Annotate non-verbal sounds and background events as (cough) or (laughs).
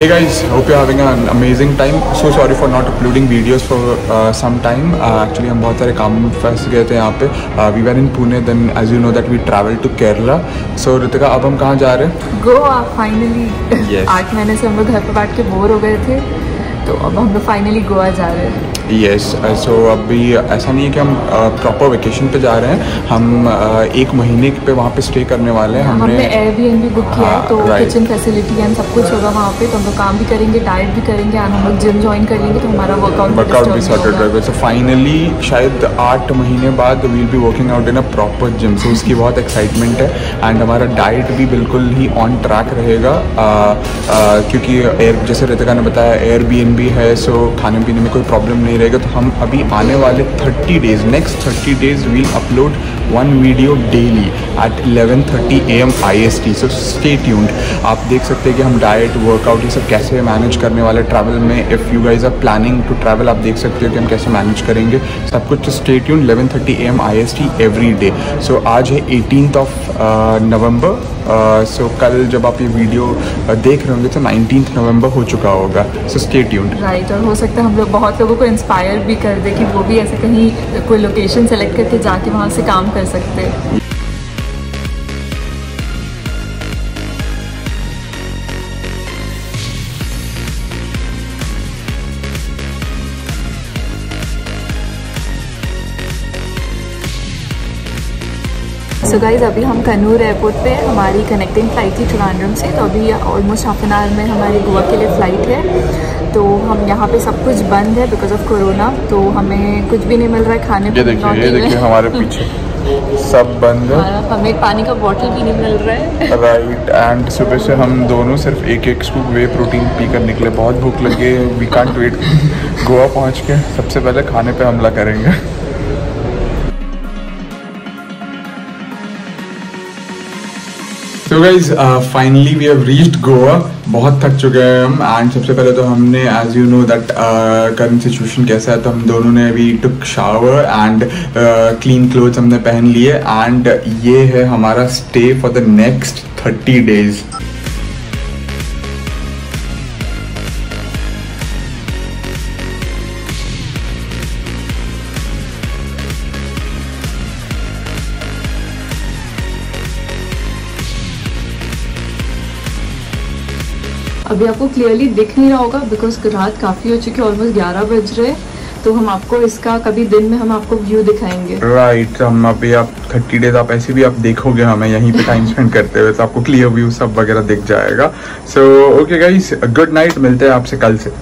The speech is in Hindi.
Hey guys, hope you're having an amazing time. So sorry for not uploading videos for uh, some time. Uh, actually हम बहुत सारे काम में फंस गए थे यहाँ पे we were in Pune then as you know that we travel to Kerala so Ritika अब हम कहाँ जा रहे हैं गोवा फाइनली Yes. (laughs) आठ महीने से हम लोग घर पे बैठ के बोर हो गए थे तो अब हम लोग फाइनली गोवा जा रहे हैं यस सो अभी ऐसा नहीं है कि हम प्रॉपर वेकेशन पे जा रहे हैं। हम uh, एक महीने पे वहाँ पे स्टे करने वाले हैं। हमने एयरबीएनबी बुक किया है हाँ, तो किचन फैसिलिटी एंड सब कुछ होगा वहाँ पे तो हम लोग काम भी करेंगे डाइट भी करेंगे एंड हम लोग जिम ज्वाइन कर लेंगे तो हमारा वर्कआउट वर्कआउट भी सॉर्टेड रहेगा सो फाइनली शायद आठ महीने बाद we'll be working out in a proper gym so उसकी बहुत एक्साइटमेंट है एंड हमारा डाइट भी बिल्कुल ही ऑन ट्रैक रहेगा। आ, आ, क्योंकि एयर जैसे रितिका ने बताया एयर है सो खाने पीने में कोई प्रॉब्लम नहीं रहेगा तो हम अभी आने वाले 30 days next 30 days we'll upload one video daily at 11:30 M I S T so stay tuned आप देख सकते हैं कि हम डाइट वर्कआउट ये सब कैसे मैनेज करने वाले ट्रैवल में। If you guys are planning to travel आप देख सकते हो कि हम कैसे मैनेज करेंगे। सब कुछ stay tune 11:30 M I S T every day so आज है एटीन ऑफ़ नवंबर सो कल जब आप ये वीडियो uh, देख रहे होंगे तो नाइनटीन नवंबर हो चुका होगा। सो स्टे ट्यून्ड राइट और हो सकता है हम लोग बहुत लोगों को इंस्पायर भी कर दे कि वो भी ऐसे कहीं कोई लोकेशन सेलेक्ट करके जाके वहाँ से काम कर सकते। हैं सो गाइज़ अभी हम कन्नूर एयरपोर्ट पे हमारी कनेक्टिंग फ़्लाइट थी ट्रिवांड्रम से। तो अभी ऑलमोस्ट हाफ़ एन आवर में हमारी गोवा के लिए फ़्लाइट है। तो हम यहाँ पे सब कुछ बंद है बिकॉज़ ऑफ़ कोरोना तो हमें कुछ भी नहीं मिल रहा है खाने देखिए ये देखिए हमारे पीछे। सब बंद है। हमें पानी का बॉटल भी नहीं मिल रहा है। राइट एंड सुबह से हम दोनों सिर्फ़ एक एक स्कूप वे प्रोटीन पी कर निकले। बहुत भूख लगी वी कांट वेट गोवा पहुँच के सबसे पहले खाने पे हमला करेंगे। तो guys finally we have reached Goa बहुत थक चुके हैं हम। एंड सबसे पहले तो हमने as you know that current situation कैसा है तो हम दोनों ने अभी took shower and clean cloth हमने पहन लिए। एंड ये है हमारा stay for the next thirty days अभी आपको क्लियरली दिख नहीं रहा होगा बिकॉज़ रात काफ़ी हो चुकी है ऑलमोस्ट ग्यारह बज रहे तो हम आपको इसका कभी दिन में हम आपको व्यू दिखाएँगे। राइट right, हम अभी आप थर्टी डेज़ आप ऐसे भी आप देखोगे हमें यहीं पे टाइम स्पेंड करते हुए तो आपको क्लियर व्यू सब वगैरह दिख जाएगा। So okay guys good night मिलते हैं आपसे कल से।